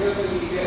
ಇವತ್ತು ಹೀಗೆ